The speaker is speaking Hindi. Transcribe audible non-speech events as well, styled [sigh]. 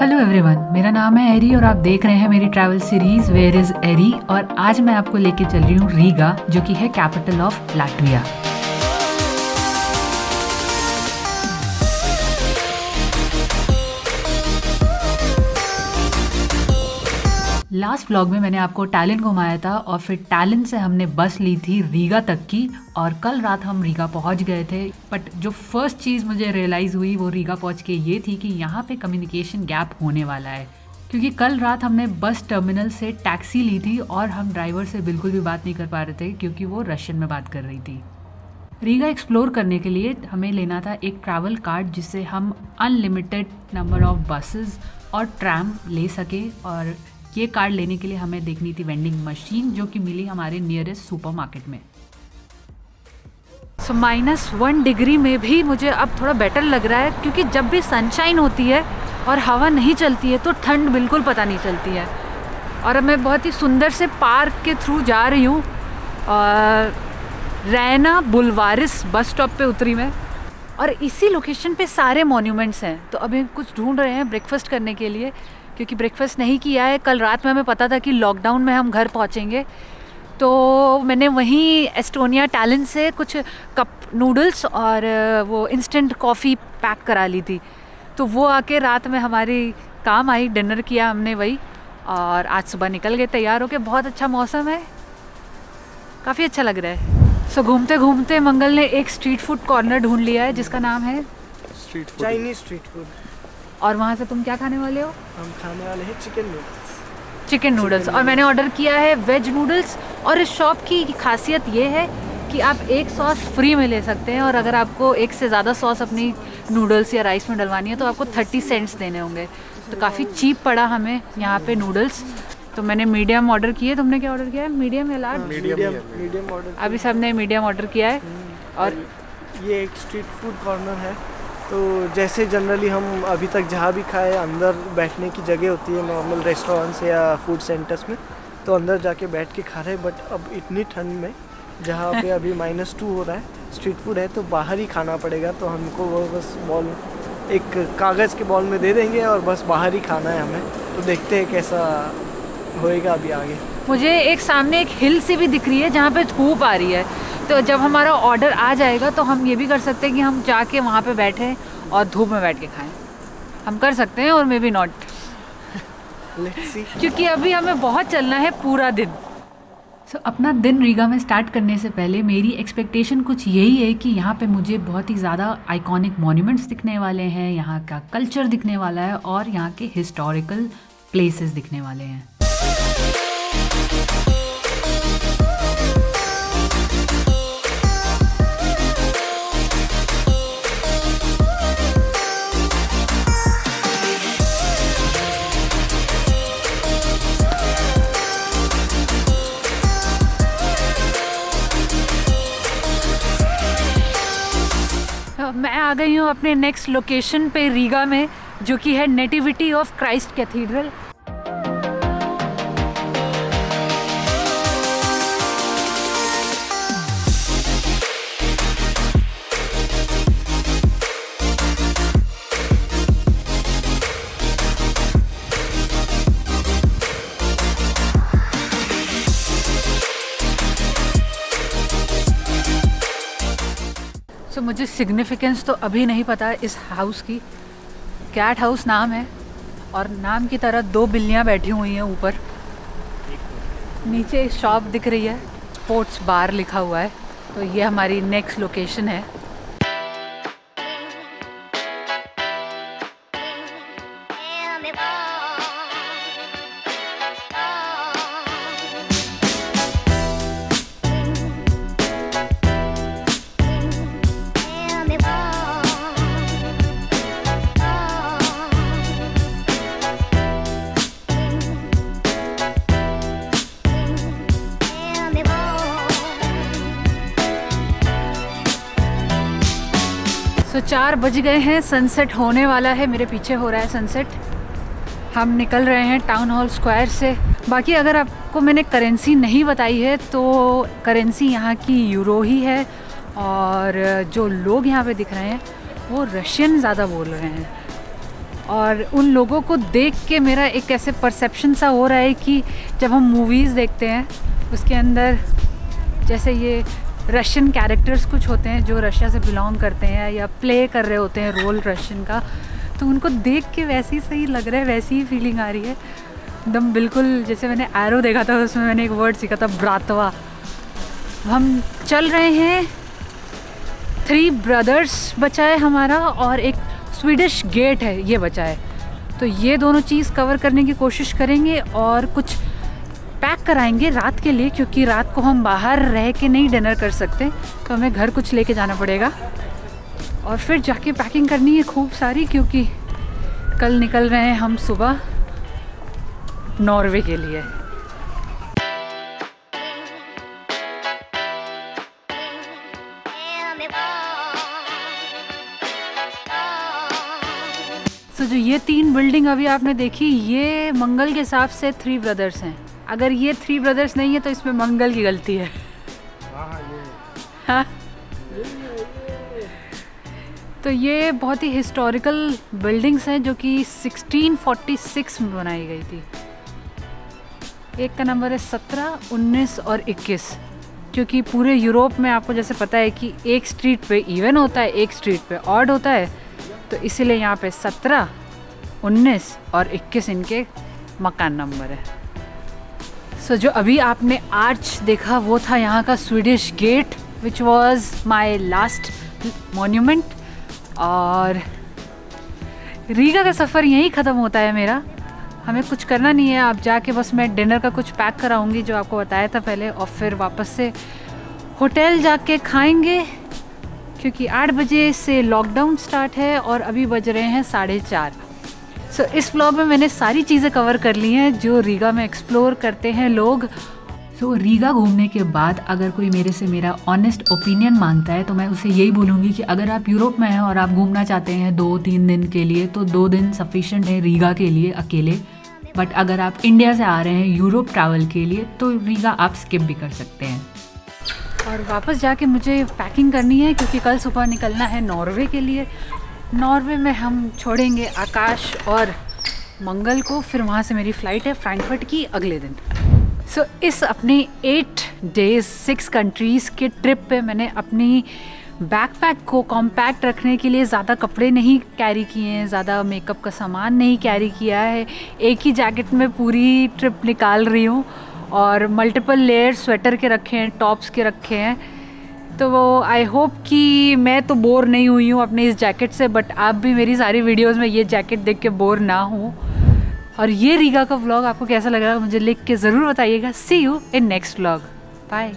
हेलो एवरीवन मेरा नाम है एरी और आप देख रहे हैं मेरी travel series where is Ari और आज मैं आपको लेके चल रही हूँ रीगा जो कि है capital of Latvia last vlog में मैंने आपको टैलिन घुमाया था और फिर टैलिन से हमने बस ली थी रीगा तक की और कल रात हम रीगा पहुँच गए थे। बट जो फ़र्स्ट चीज़ मुझे रियलाइज़ हुई वो रीगा पहुँच के ये थी कि यहाँ पे कम्युनिकेशन गैप होने वाला है। क्योंकि कल रात हमने बस टर्मिनल से टैक्सी ली थी और हम ड्राइवर से बिल्कुल भी बात नहीं कर पा रहे थे क्योंकि वो रशियन में बात कर रही थी। रीगा एक्सप्लोर करने के लिए हमें लेना था एक ट्रैवल कार्ड जिससे हम अनलिमिटेड नंबर ऑफ़ बसेस और ट्रैम ले सके और ये कार्ड लेने के लिए हमें देखनी थी वेंडिंग मशीन जो कि मिली हमारे नियरेस्ट सुपरमार्केट में। सो माइनस वन डिग्री में भी मुझे अब थोड़ा बेटर लग रहा है, क्योंकि जब भी सनशाइन होती है और हवा नहीं चलती है तो ठंड बिल्कुल पता नहीं चलती है। और मैं बहुत ही सुंदर से पार्क के थ्रू जा रही हूँ, और रैना बुलवारिस बस स्टॉप पे उतरी मैं। और इसी लोकेशन पे सारे मॉन्यूमेंट्स हैं तो अभी कुछ ढूंढ रहे हैं ब्रेकफास्ट करने के लिए। क्योंकि ब्रेकफास्ट नहीं किया है। कल रात में हमें पता था कि लॉकडाउन में हम घर पहुँचेंगे। तो मैंने वहीं एस्टोनिया टैलेंट से कुछ कप नूडल्स और वो इंस्टेंट कॉफ़ी पैक करा ली थी। तो वो आके रात में हमारी काम आई डिनर किया हमने वही। और आज सुबह निकल गए तैयार होके। बहुत अच्छा मौसम है। काफ़ी अच्छा लग रहा है। सो so, घूमते घूमते मंगल ने एक स्ट्रीट फ़ूड कॉर्नर ढूंढ लिया है जिसका नाम है street food Chinese street food और वहाँ से तुम क्या खाने वाले हो? हम खाने वाले हैं चिकन नूडल्स चिकन नूडल्स और मैंने ऑर्डर किया है वेज नूडल्स और इस शॉप की खासियत ये है कि आप एक सॉस फ्री में ले सकते हैं और अगर आपको एक से ज़्यादा सॉस अपनी नूडल्स या राइस में डलवानी है तो आपको थर्टी सेंट्स देने होंगे। तो काफ़ी चीप पड़ा हमें यहाँ पे नूडल्स तो मैंने मीडियम ऑर्डर किए। तुमने क्या ऑर्डर किया है? मीडियम या लार्ज मीडियम मीडियम ऑर्डर अभी सबने मीडियम ऑर्डर किया है और ये एक स्ट्रीट फ़ूड कॉर्नर है। तो जैसे जनरली हम अभी तक जहाँ भी खाए अंदर बैठने की जगह होती है नॉर्मल रेस्टोरेंट्स या फ़ूड सेंटर्स में तो अंदर जाके बैठ के खा रहे हैं बट अब इतनी ठंड में जहाँ पे अभी [laughs] माइनस टू हो रहा है स्ट्रीट फ़ूड है तो बाहर ही खाना पड़ेगा तो हमको वो बस बॉल एक कागज़ के बॉल में दे देंगे और बस बाहर ही खाना है हमें तो देखते हैं कैसा होएगा अभी आगे। मुझे एक सामने एक हिल सी भी दिख रही है जहाँ पे धूप आ रही है। तो जब हमारा ऑर्डर आ जाएगा तो हम ये भी कर सकते हैं कि हम जाके वहाँ पे बैठें और धूप में बैठ के खाएँ। हम कर सकते हैं और मे बी नॉट क्योंकि अभी हमें बहुत चलना है पूरा दिन। सो so, अपना दिन रीगा में स्टार्ट करने से पहले मेरी एक्सपेक्टेशन कुछ यही है कि यहाँ पे मुझे बहुत ही ज़्यादा आइकॉनिक मॉन्यूमेंट्स दिखने वाले हैं यहाँ का कल्चर दिखने वाला है और यहाँ के हिस्टोरिकल प्लेसेस दिखने वाले हैं। मैं आ गई हूँ अपने नेक्स्ट लोकेशन पे रीगा में, जो कि है nativity of Christ cathedral so so, मुझे सिग्निफिकेंस तो अभी नहीं पता इस हाउस की। कैट हाउस नाम है और नाम की तरह दो बिल्लियाँ बैठी हुई हैं ऊपर। नीचे शॉप दिख रही है। स्पोर्ट्स बार लिखा हुआ है। तो ये हमारी नेक्स्ट लोकेशन है। तो चार बज गए हैं सनसेट होने वाला है, मेरे पीछे हो रहा है सनसेट हम निकल रहे हैं टाउन हॉल स्क्वायर से। बाकी अगर आपको मैंने करेंसी नहीं बताई है तो करेंसी यहाँ की यूरो ही है और जो लोग यहाँ पे दिख रहे हैं, वो रशियन ज़्यादा बोल रहे हैं। और उन लोगों को देख के मेरा एक ऐसे परसेप्शन सा हो रहा है कि जब हम मूवीज़ देखते हैं, उसके अंदर जैसे ये रशियन कैरेक्टर्स कुछ होते हैं जो रशिया से बिलोंग करते हैं या प्ले कर रहे होते हैं रोल रशियन का तो उनको देख के वैसे ही सही लग रहा है, वैसी ही फीलिंग आ रही है। एकदम बिल्कुल जैसे मैंने एरो देखा था, उसमें मैंने एक वर्ड सीखा था ब्रातवा हम चल रहे हैं। थ्री ब्रदर्स बचा है हमारा और एक स्वीडिश गेट है, ये बचा है। तो ये दोनों चीज़ कवर करने की कोशिश करेंगे और कुछ पैक कराएँगे रात के लिए क्योंकि रात को हम बाहर रह के नहीं डिनर कर सकते तो हमें घर कुछ लेके जाना पड़ेगा। और फिर जाके पैकिंग करनी है खूब सारी क्योंकि कल निकल रहे हैं हम सुबह नॉर्वे के लिए। सो so, जो ये तीन बिल्डिंग अभी आपने देखी ये मंगल के हिसाब से थ्री ब्रदर्स हैं। अगर ये थ्री ब्रदर्स नहीं है तो इसमें मंगल की गलती है। हाँ तो ये बहुत ही हिस्टोरिकल बिल्डिंग्स हैं जो कि 1646 में बनाई गई थी। एक का नंबर है 17, 19 और 21 क्योंकि पूरे यूरोप में आपको जैसे पता है कि एक स्ट्रीट पे इवन होता है एक स्ट्रीट पे ऑड होता है। तो इसीलिए यहाँ पे 17, 19 और 21 इनके मकान नंबर है। सो so, जो अभी आपने आर्च देखा वो था यहाँ का Swedish gate which was my last monument और रीगा का सफ़र यहीं ख़त्म होता है मेरा। हमें कुछ करना नहीं है आप जाके बस मैं डिनर का कुछ पैक कराऊँगी जो आपको बताया था पहले और फिर वापस से होटल जाके खाएँगे क्योंकि आठ बजे से लॉकडाउन स्टार्ट है और अभी बज रहे हैं साढ़े चार। सो so, इस व्लॉग में मैंने सारी चीज़ें कवर कर ली हैं जो रीगा में एक्सप्लोर करते हैं लोग। सो so, रीगा घूमने के बाद अगर कोई मेरे से मेरा ऑनेस्ट ओपिनियन माँगता है तो मैं उसे यही बोलूँगी कि अगर आप यूरोप में हैं और आप घूमना चाहते हैं दो तीन दिन के लिए तो दो दिन सफिशेंट है रीगा के लिए अकेले। बट अगर आप इंडिया से आ रहे हैं यूरोप ट्रैवल के लिए तो रीगा आप स्किप भी कर सकते हैं। और वापस जाके मुझे पैकिंग करनी है क्योंकि कल सुबह निकलना है नॉर्वे के लिए। नॉर्वे में हम छोड़ेंगे आकाश और मंगल को फिर वहाँ से मेरी फ़्लाइट है फ्रैंकफर्ट की अगले दिन। सो so, इस अपने एट डेज़ सिक्स कंट्रीज़ के ट्रिप पे मैंने अपनी बैकपैक को कॉम्पैक्ट रखने के लिए ज़्यादा कपड़े नहीं कैरी किए हैं ज़्यादा मेकअप का सामान नहीं कैरी किया है। एक ही जैकेट में पूरी ट्रिप निकाल रही हूँ और मल्टीपल लेयर स्वेटर के रखे हैं टॉप्स के रखे हैं। तो आई होप कि मैं तो बोर नहीं हुई हूँ अपने इस जैकेट से बट आप भी मेरी सारी वीडियोस में ये जैकेट देख के बोर ना हो। और ये रीगा का व्लॉग आपको कैसा लग रहा मुझे लिख के ज़रूर बताइएगा। See you in next vlog bye